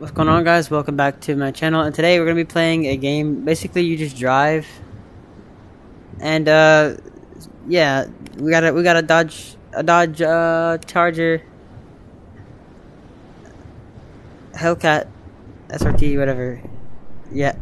What's going on guys? Welcome back to my channel and today we're to be playing a game. Basically you just drive and uh yeah, we got a we got a Dodge a Dodge uh Charger Hellcat SRT whatever. Yeah.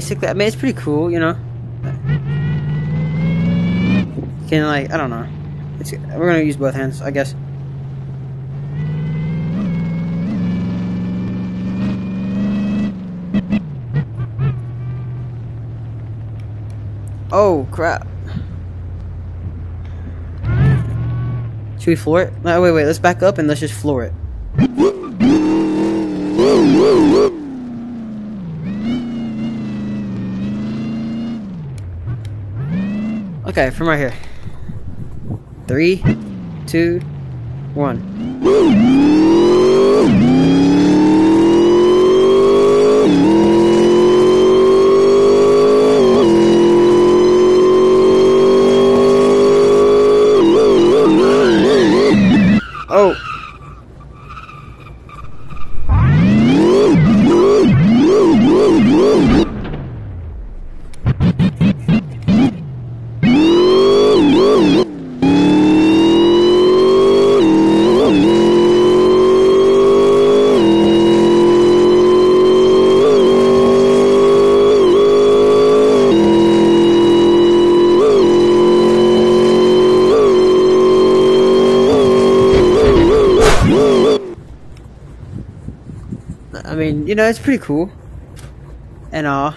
Basically, I mean, it's pretty cool, you know. Can like, I don't know. It's, we're gonna use both hands, I guess. Oh crap! Should we floor it? No, wait, wait. Let's back up and let's just floor it. Okay, from right here. Three, two, one. Mean, you know, it's pretty cool. And all.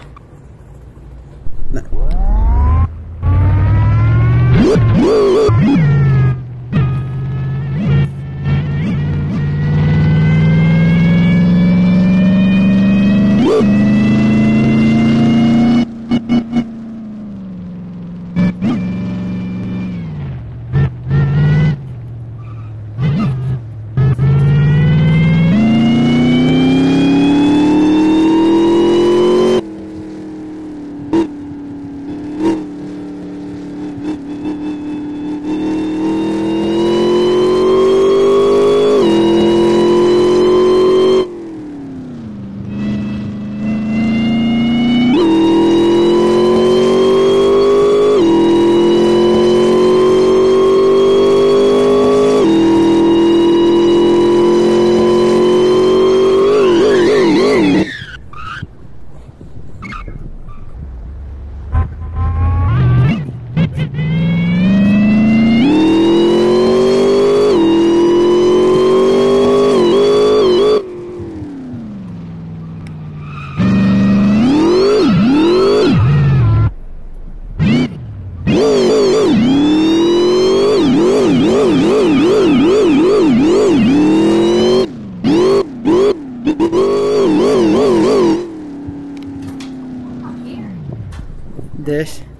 Nordeste.